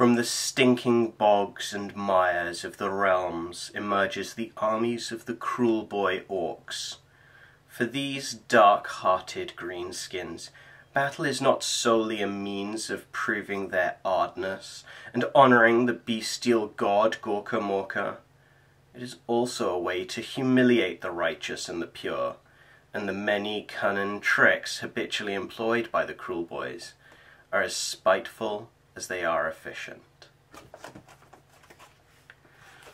From the stinking bogs and mires of the realms emerges the armies of the cruel boy orcs. For these dark-hearted greenskins, battle is not solely a means of proving their ardness and honouring the bestial god Gorka Morka. It is also a way to humiliate the righteous and the pure, and the many cunning tricks habitually employed by the Kruleboyz are as spiteful as they are efficient.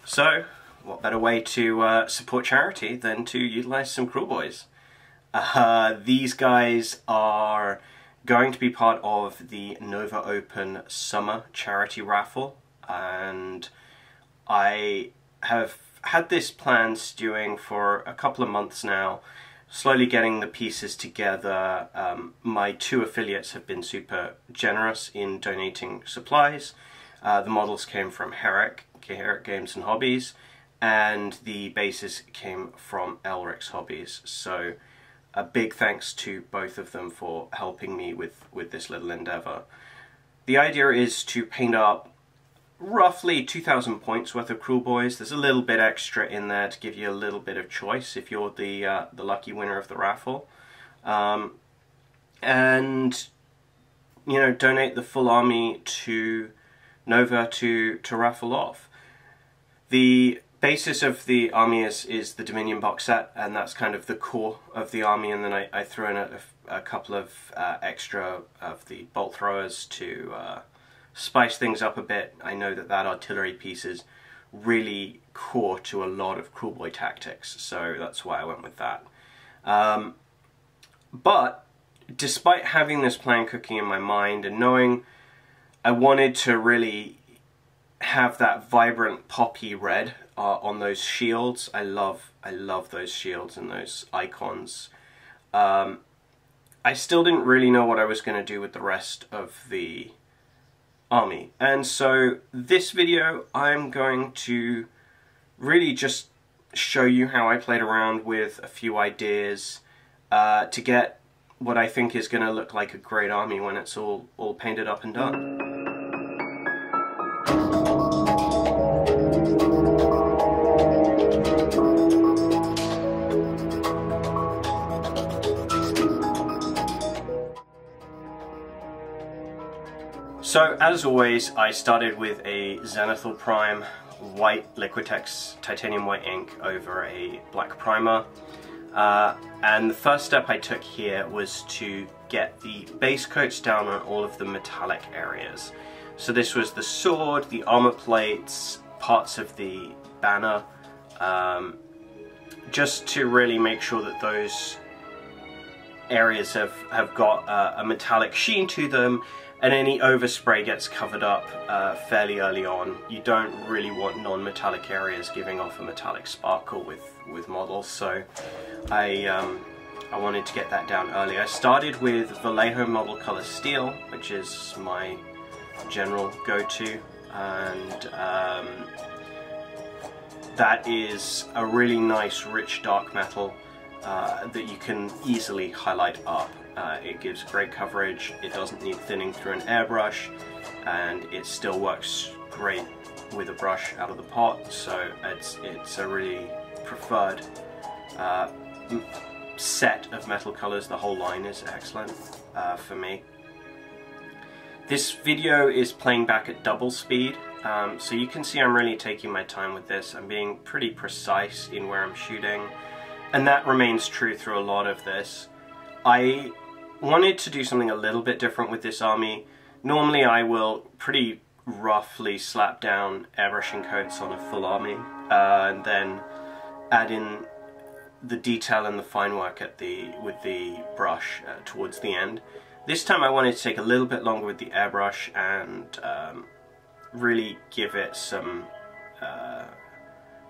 So, what better way to uh, support charity than to utilize some Kruleboyz? Uh, these guys are going to be part of the Nova Open Summer Charity Raffle, and I have had this plan stewing for a couple of months now, slowly getting the pieces together. Um, my two affiliates have been super generous in donating supplies. Uh, the models came from Herrick, Herrick Games and Hobbies, and the bases came from Elrik's Hobbies. So a big thanks to both of them for helping me with, with this little endeavor. The idea is to paint up roughly 2,000 points worth of Kruleboyz. There's a little bit extra in there to give you a little bit of choice if you're the, uh, the lucky winner of the raffle. Um, and, you know, donate the full army to Nova to, to raffle off. The basis of the army is, is the Dominion box set, and that's kind of the core of the army, and then I, I throw in a, a couple of uh, extra of the bolt throwers to uh, spice things up a bit. I know that that artillery piece is really core to a lot of Kruleboy tactics, so that's why I went with that. Um, but despite having this plan cooking in my mind and knowing I wanted to really have that vibrant poppy red uh, on those shields. I love I love those shields and those icons. Um, I still didn't really know what I was going to do with the rest of the army. And so this video I'm going to really just show you how I played around with a few ideas uh, to get what I think is going to look like a great army when it's all, all painted up and done. So as always, I started with a Zenithal Prime white Liquitex titanium white ink over a black primer. Uh, and the first step I took here was to get the base coats down on all of the metallic areas. So this was the sword, the armor plates, parts of the banner, um, just to really make sure that those areas have, have got uh, a metallic sheen to them and any overspray gets covered up uh, fairly early on. You don't really want non-metallic areas giving off a metallic sparkle with, with models, so I, um, I wanted to get that down early. I started with Vallejo Model Color Steel, which is my general go-to, and um, that is a really nice rich dark metal uh, that you can easily highlight up. Uh, it gives great coverage, it doesn't need thinning through an airbrush, and it still works great with a brush out of the pot, so it's, it's a really preferred uh, set of metal colors. The whole line is excellent uh, for me. This video is playing back at double speed, um, so you can see I'm really taking my time with this. I'm being pretty precise in where I'm shooting, and that remains true through a lot of this. I wanted to do something a little bit different with this army. Normally I will pretty roughly slap down airbrushing coats on a full army uh, and then add in the detail and the fine work at the with the brush uh, towards the end. This time I wanted to take a little bit longer with the airbrush and um, really give it some uh,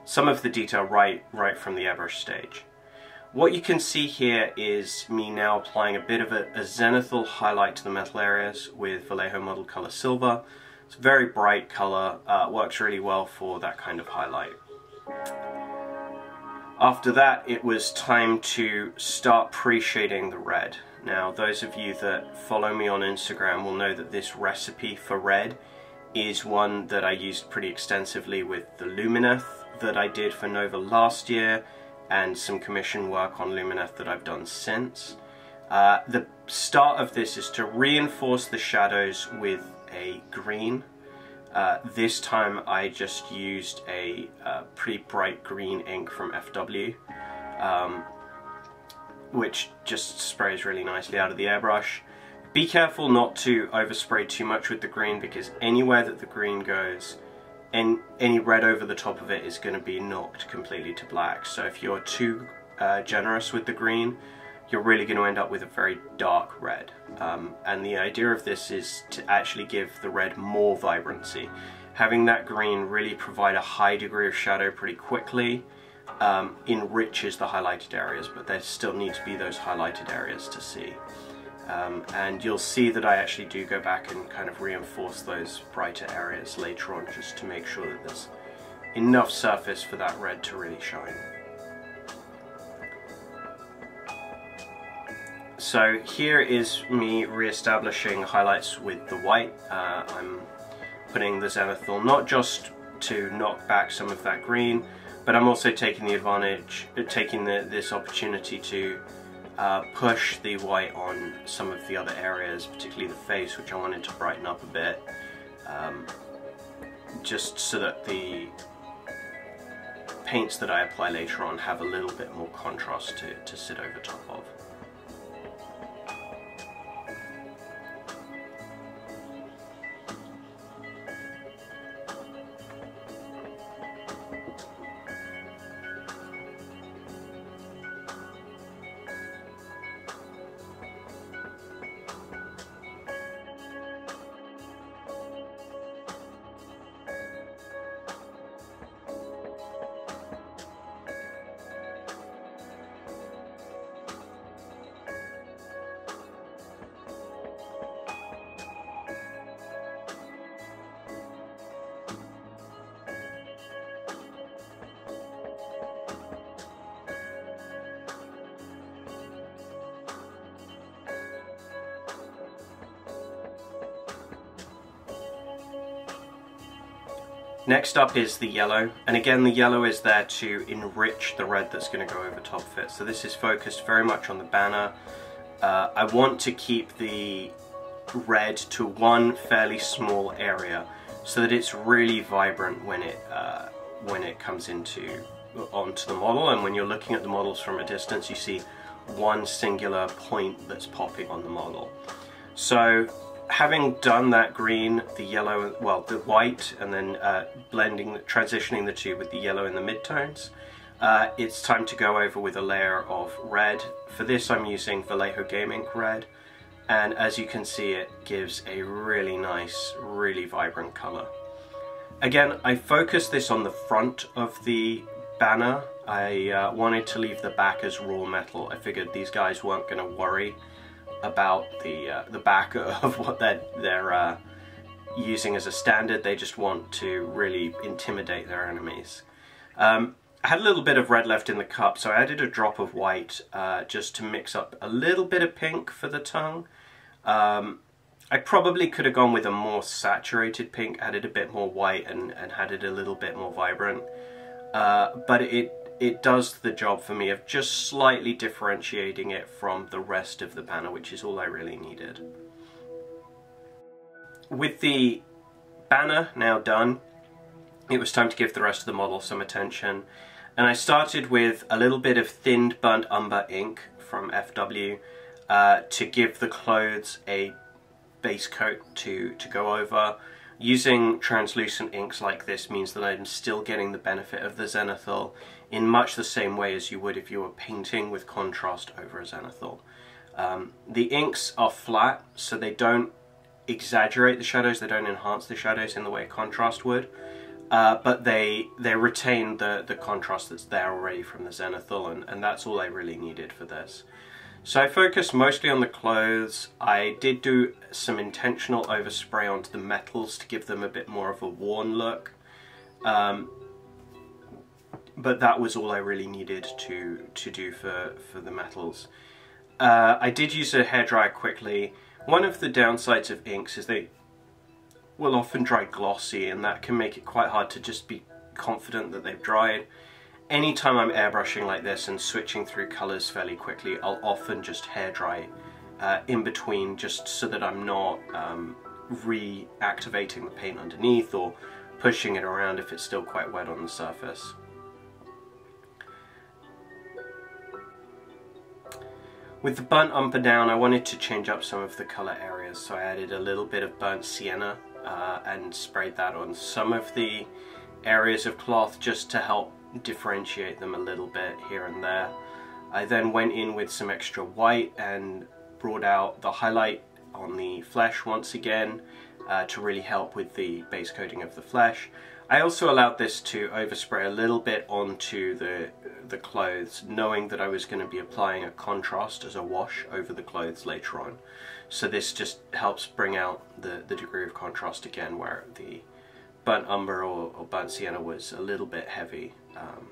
some of the detail right right from the airbrush stage. What you can see here is me now applying a bit of a, a zenithal highlight to the metal areas with Vallejo Model Color Silver. It's a very bright color, uh, works really well for that kind of highlight. After that, it was time to start pre-shading the red. Now, those of you that follow me on Instagram will know that this recipe for red is one that I used pretty extensively with the Lumineth that I did for Nova last year and some commission work on Lumineth that I've done since. Uh, the start of this is to reinforce the shadows with a green. Uh, this time I just used a uh, pretty bright green ink from FW, um, which just sprays really nicely out of the airbrush. Be careful not to overspray too much with the green because anywhere that the green goes, and any red over the top of it is going to be knocked completely to black. So if you're too uh, generous with the green, you're really going to end up with a very dark red. Um, and the idea of this is to actually give the red more vibrancy. Having that green really provide a high degree of shadow pretty quickly um, enriches the highlighted areas, but there still need to be those highlighted areas to see. Um, and you'll see that I actually do go back and kind of reinforce those brighter areas later on just to make sure that there's enough surface for that red to really shine. So here is me re-establishing highlights with the white. Uh, I'm putting the zenithal not just to knock back some of that green, but I'm also taking the advantage, taking the, this opportunity to uh, push the white on some of the other areas, particularly the face, which I wanted to brighten up a bit, um, just so that the paints that I apply later on have a little bit more contrast to, to sit over top of. Next up is the yellow, and again the yellow is there to enrich the red that's going to go over top of it. So this is focused very much on the banner. Uh, I want to keep the red to one fairly small area so that it's really vibrant when it uh, when it comes into onto the model and when you're looking at the models from a distance you see one singular point that's popping on the model. So having done that green, the yellow, well, the white, and then uh, blending, transitioning the two with the yellow in the midtones, uh, it's time to go over with a layer of red. For this I'm using Vallejo Gaming Red, and as you can see it gives a really nice, really vibrant color. Again, I focused this on the front of the banner. I uh, wanted to leave the back as raw metal. I figured these guys weren't going to worry about the uh, the back of what they're they're uh, using as a standard. They just want to really intimidate their enemies. Um, I had a little bit of red left in the cup, so I added a drop of white uh, just to mix up a little bit of pink for the tongue. Um, I probably could have gone with a more saturated pink, added a bit more white and, and had it a little bit more vibrant. Uh, but it it does the job for me of just slightly differentiating it from the rest of the banner, which is all I really needed. With the banner now done, it was time to give the rest of the model some attention. And I started with a little bit of thinned burnt umber ink from FW uh, to give the clothes a base coat to, to go over. Using translucent inks like this means that I'm still getting the benefit of the zenithal in much the same way as you would if you were painting with contrast over a zenithal. Um, the inks are flat, so they don't exaggerate the shadows, they don't enhance the shadows in the way contrast would, uh, but they they retain the, the contrast that's there already from the zenithal, and, and that's all I really needed for this. So I focused mostly on the clothes. I did do some intentional overspray onto the metals to give them a bit more of a worn look. Um, but that was all I really needed to to do for for the metals. Uh, I did use a hairdryer quickly. One of the downsides of inks is they will often dry glossy and that can make it quite hard to just be confident that they've dried. Anytime I'm airbrushing like this and switching through colours fairly quickly, I'll often just hairdry uh, in between just so that I'm not um, reactivating the paint underneath or pushing it around if it's still quite wet on the surface. With the burnt umber down, I wanted to change up some of the colour areas, so I added a little bit of burnt sienna uh, and sprayed that on some of the areas of cloth just to help differentiate them a little bit here and there. I then went in with some extra white and brought out the highlight on the flesh once again uh, to really help with the base coating of the flesh. I also allowed this to overspray a little bit onto the, the clothes, knowing that I was going to be applying a contrast as a wash over the clothes later on. So this just helps bring out the, the degree of contrast again where the burnt umber or, or burnt sienna was a little bit heavy. Um,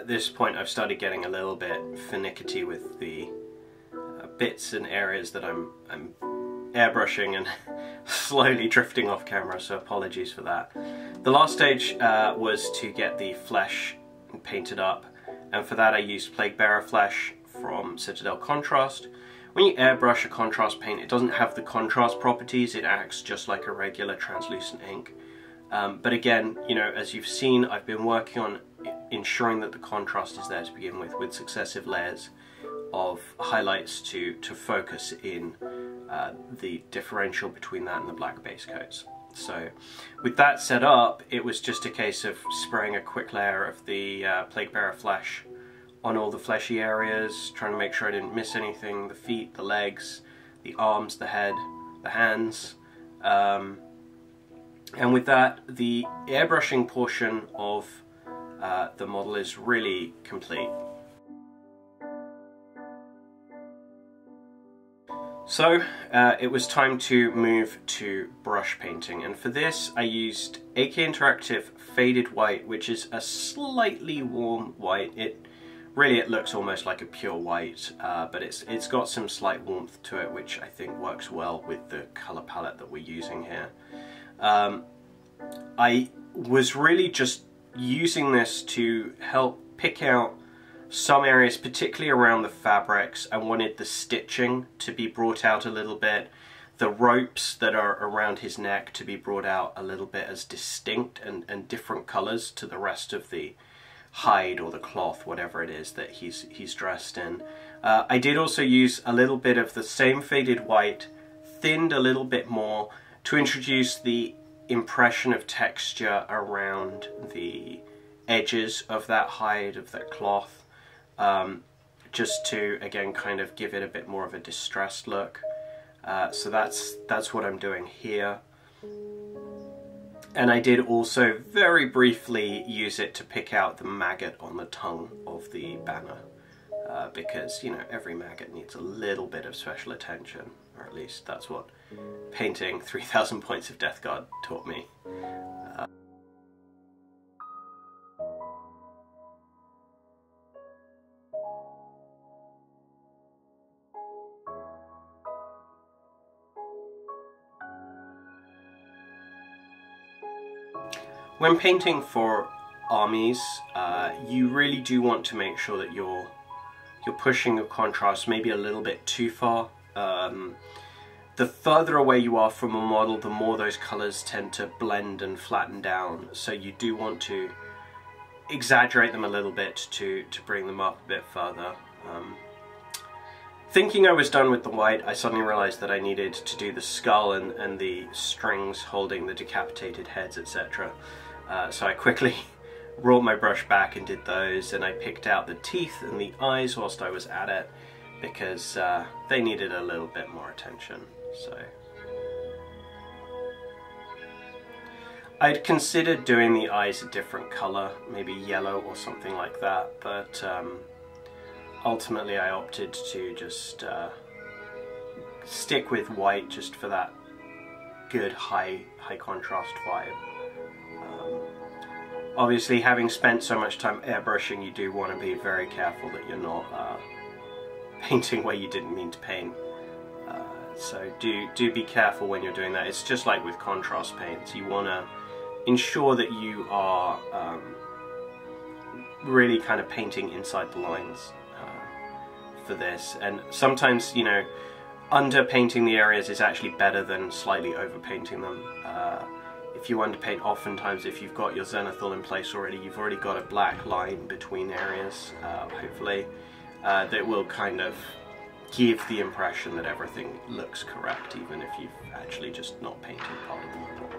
at this point I've started getting a little bit finicky with the uh, bits and areas that I'm, I'm airbrushing and slowly drifting off camera, so apologies for that. The last stage uh, was to get the flesh painted up, and for that I used Plaguebearer Flesh from Citadel Contrast. When you airbrush a contrast paint, it doesn't have the contrast properties, it acts just like a regular translucent ink. Um, but again, you know, as you've seen, I've been working on ensuring that the contrast is there to begin with, with successive layers of highlights to, to focus in uh, the differential between that and the black base coats. So with that set up, it was just a case of spraying a quick layer of the uh, Plaguebearer Flesh on all the fleshy areas, trying to make sure I didn't miss anything, the feet, the legs, the arms, the head, the hands. Um, and with that, the airbrushing portion of uh, the model is really complete. So uh, it was time to move to brush painting and for this I used AK Interactive Faded White which is a slightly warm white. It Really it looks almost like a pure white uh, but it's it's got some slight warmth to it which I think works well with the colour palette that we're using here. Um, I was really just using this to help pick out some areas, particularly around the fabrics. I wanted the stitching to be brought out a little bit, the ropes that are around his neck to be brought out a little bit as distinct and, and different colours to the rest of the hide or the cloth, whatever it is that he's, he's dressed in. Uh, I did also use a little bit of the same faded white, thinned a little bit more to introduce the impression of texture around the edges of that hide, of that cloth, um, just to, again, kind of give it a bit more of a distressed look. Uh, so that's, that's what I'm doing here. And I did also very briefly use it to pick out the maggot on the tongue of the banner. Uh, because, you know, every maggot needs a little bit of special attention, or at least that's what painting 3000 points of Death Guard taught me. When painting for armies, uh, you really do want to make sure that you're you're pushing your contrast maybe a little bit too far. Um, the further away you are from a model, the more those colors tend to blend and flatten down. So you do want to exaggerate them a little bit to, to bring them up a bit further. Um, thinking I was done with the white, I suddenly realized that I needed to do the skull and, and the strings holding the decapitated heads, etc. Uh, so I quickly brought my brush back and did those, and I picked out the teeth and the eyes whilst I was at it because uh, they needed a little bit more attention so I'd considered doing the eyes a different color, maybe yellow or something like that, but um, ultimately I opted to just uh, stick with white just for that good high high contrast vibe. Um, obviously having spent so much time airbrushing you do want to be very careful that you're not uh, painting where you didn't mean to paint. So do, do be careful when you're doing that. It's just like with contrast paints. You want to ensure that you are um, really kind of painting inside the lines uh, for this. And sometimes, you know, underpainting the areas is actually better than slightly overpainting them. Uh, if you underpaint, oftentimes if you've got your zenithal in place already, you've already got a black line between areas, uh, hopefully, uh, that will kind of give the impression that everything looks correct, even if you've actually just not painted part of the model.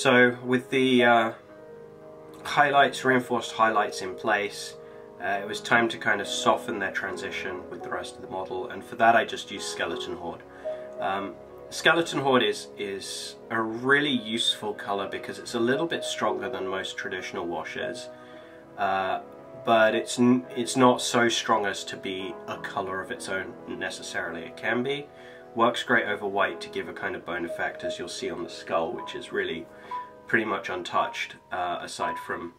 So with the uh, highlights, reinforced highlights in place, uh, it was time to kind of soften their transition with the rest of the model and for that I just used Skeleton Horde. Um, Skeleton Horde is, is a really useful colour because it's a little bit stronger than most traditional washes uh, but it's, it's not so strong as to be a colour of its own necessarily. It can be. Works great over white to give a kind of bone effect as you'll see on the skull which is really pretty much untouched uh, aside from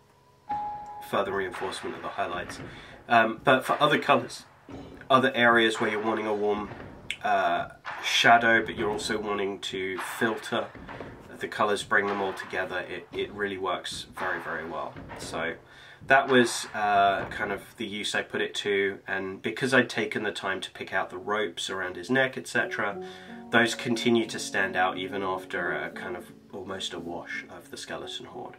further reinforcement of the highlights. Um, but for other colours, other areas where you're wanting a warm uh, shadow but you're also wanting to filter the colours, bring them all together, it, it really works very, very well. So that was uh, kind of the use I put it to and because I'd taken the time to pick out the ropes around his neck, etc., those continue to stand out even after a kind of almost a wash of the skeleton horde.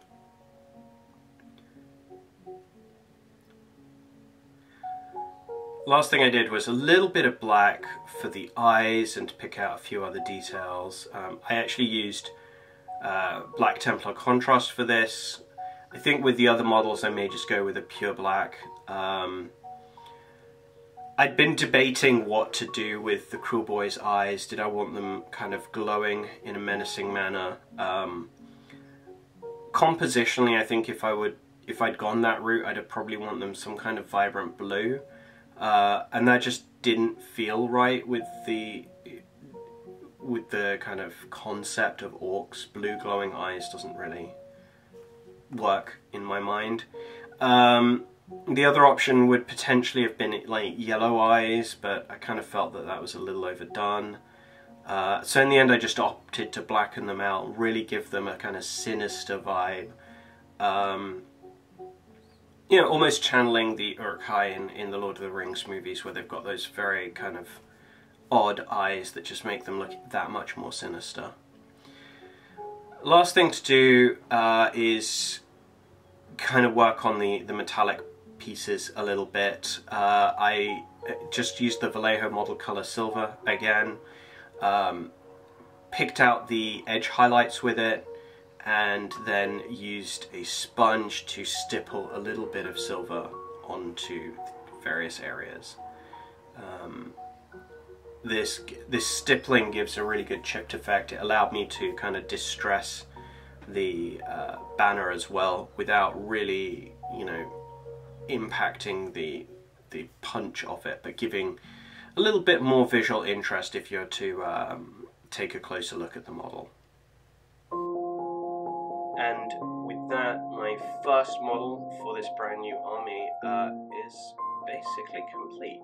Last thing I did was a little bit of black for the eyes and to pick out a few other details. Um, I actually used uh, Black Templar contrast for this. I think with the other models I may just go with a pure black. Um, I'd been debating what to do with the Kruleboy's eyes. Did I want them kind of glowing in a menacing manner? Um, compositionally, I think if I would if I'd gone that route, I'd probably want them some kind of vibrant blue, uh, and that just didn't feel right with the with the kind of concept of orcs. Blue glowing eyes doesn't really work in my mind. Um, the other option would potentially have been like yellow eyes, but I kind of felt that that was a little overdone. Uh, so in the end I just opted to blacken them out, really give them a kind of sinister vibe. Um, you know, almost channeling the Uruk-hai in, in the Lord of the Rings movies where they've got those very kind of odd eyes that just make them look that much more sinister. Last thing to do uh, is kind of work on the, the metallic pieces a little bit. Uh, I just used the Vallejo model color silver again, um, picked out the edge highlights with it, and then used a sponge to stipple a little bit of silver onto various areas. Um, this this stippling gives a really good chipped effect. It allowed me to kind of distress the uh, banner as well without really, you know, impacting the the punch of it, but giving a little bit more visual interest if you're to um, take a closer look at the model. And with that, my first model for this brand new army uh, is basically complete.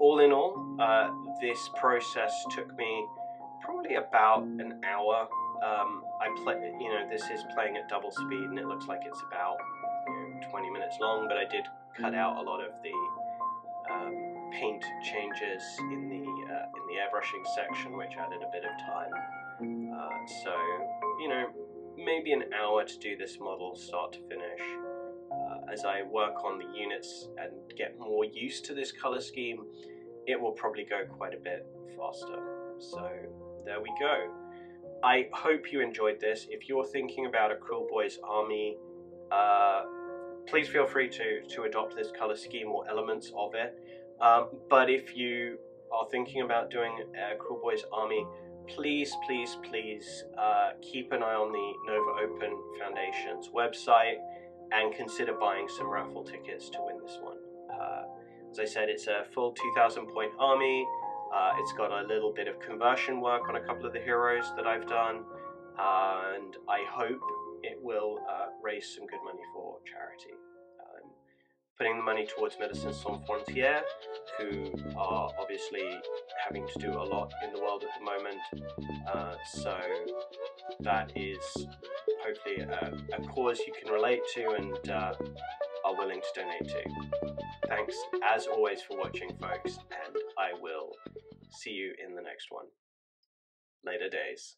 All in all, uh, this process took me probably about an hour. Um, I play, you know, this is playing at double speed, and it looks like it's about you know, 20 minutes long. But I did cut out a lot of the um, paint changes in the uh, in the airbrushing section, which added a bit of time. Uh, so, you know, maybe an hour to do this model start to finish. Uh, as I work on the units and get more used to this color scheme, it will probably go quite a bit faster. So there we go. I hope you enjoyed this. If you're thinking about a Kruleboyz army, uh, please feel free to, to adopt this color scheme or elements of it. Um, but if you are thinking about doing a Kruleboyz army, please, please, please uh, keep an eye on the Nova Open Foundation's website and consider buying some raffle tickets to win this one. Uh, as I said, it's a full 2,000 point army. Uh, it's got a little bit of conversion work on a couple of the heroes that I've done, and I hope it will uh, raise some good money for charity putting the money towards Médecins Sans Frontières, who are obviously having to do a lot in the world at the moment. Uh, so that is hopefully a, a, cause you can relate to and uh, are willing to donate to. Thanks as always for watching, folks, and I will see you in the next one. Later days.